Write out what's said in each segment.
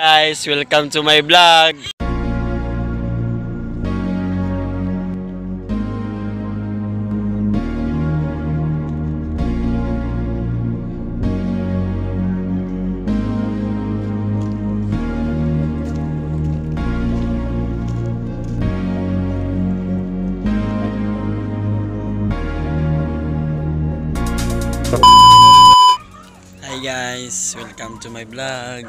Guys, welcome to my vlog. Hi guys, welcome to my vlog.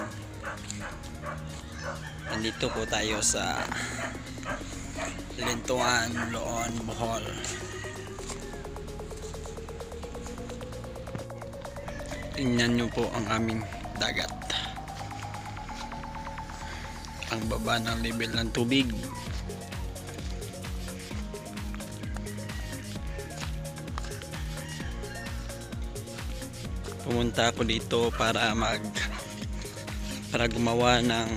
Nandito po tayo sa Lintuan, Loon, Bohol. Tingnan nyo po ang aming dagat. Ang baba ng level ng tubig. Pumunta ako dito para mag para gumawa ng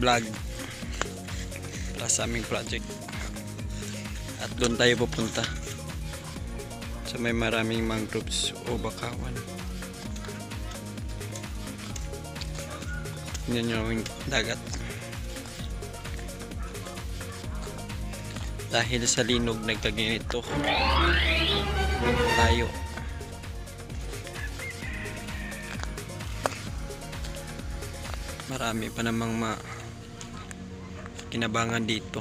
vlog para sa aming project. At doon tayo pupunta. Sa may maraming mangroves o bakawan. Nyo yung dagat. Dahil sa linog nagkaginito tayo marami pa namang ma kinabangan dito.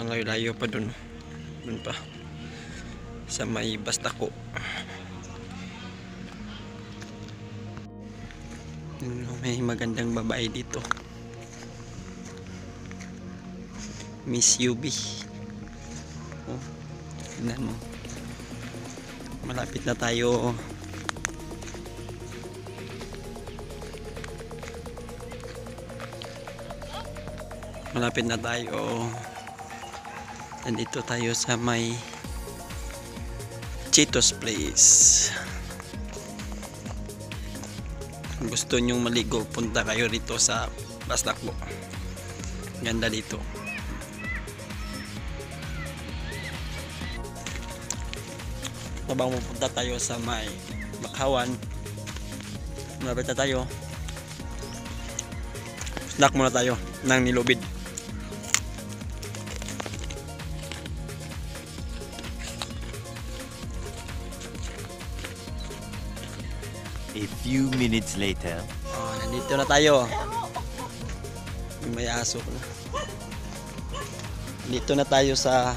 Ang layo-layo pa dun. Dun pa. Sa may bastako. May magandang babae dito. Miss UB oh, tignan mo malapit na tayo. Malapit na tayo. Nandito tayo sa may Cheetos Place. Kung gusto nyong maligo punta kayo rito sa Bastakbo. Ganda dito habang pupunta tayo sa may Bakawan. Malapit na tayo. Snack muna tayo ng nilubid. A few minutes later. oh, nandito na tayo. May aso na. Dito na tayo sa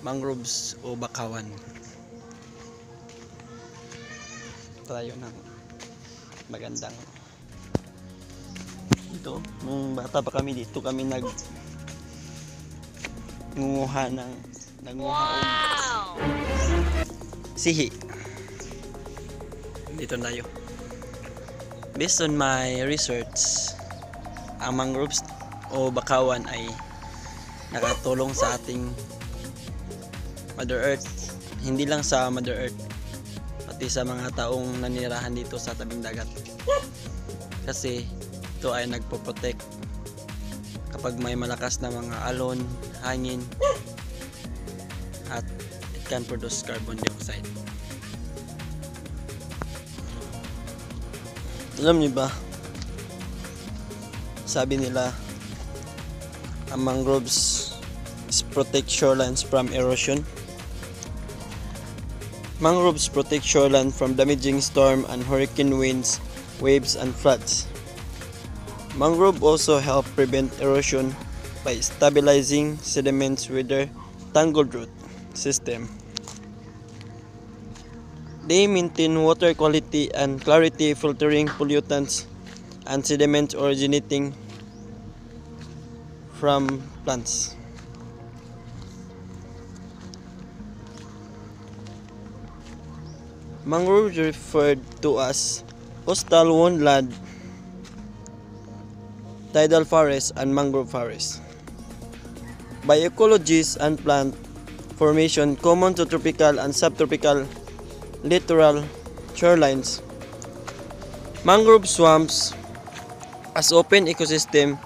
mangroves o bakawan? Tayo ng magandang dito nung bata pa kami dito kami nag ngunguha ng nanguha og sihi. Dito na tayo. Based on my research ang mangroves o bakawan ay nakatulong sa ating Mother Earth hindi lang sa Mother Earth pati sa mga taong nanirahan dito sa tabing dagat. Kasi ito ay nagpo-protect kapag may malakas na mga alon, hangin at it can produce carbon dioxide. Alam niyo ba sabi nila ang mangroves is protect shorelines from erosion Mangroves protect shoreline from damaging storm and hurricane winds, waves, and floods. Mangrove also help prevent erosion by stabilizing sediments with their tangled root system. They maintain water quality and clarity, filtering pollutants and sediments originating from plants. Mangroves referred to as coastal woodland, tidal forest, and mangrove forest. By ecologists and plant formation common to tropical and subtropical littoral shorelines. Mangrove swamps as open ecosystem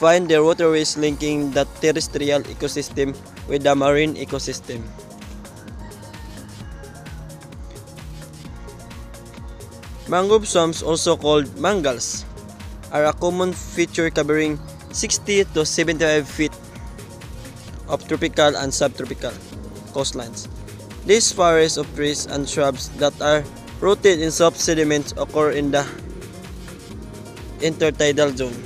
find their waterways linking the terrestrial ecosystem with the marine ecosystem. Mangrove swamps, also called mangals, are a common feature covering 60 to 75 feet of tropical and subtropical coastlines. These forests of trees and shrubs that are rooted in soft sediments occur in the intertidal zone.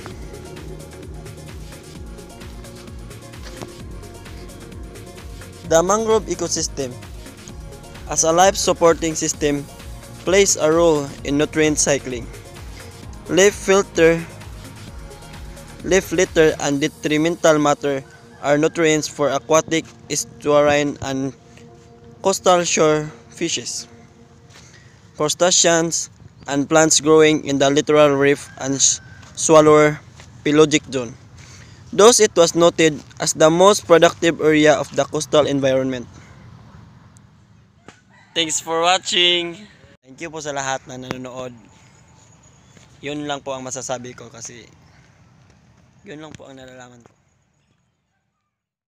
The mangrove ecosystem, as a life supporting system, plays a role in nutrient cycling. Leaf filter, leaf litter, and detrimental matter are nutrients for aquatic, estuarine, and coastal shore fishes, crustaceans, and plants growing in the littoral reef and sh- swallower pelagic zone. Thus, it was noted as the most productive area of the coastal environment. Thanks for watching! Thank you po sa lahat na nanonood. Yun lang po ang masasabi ko kasi yun lang po ang nalalaman ko.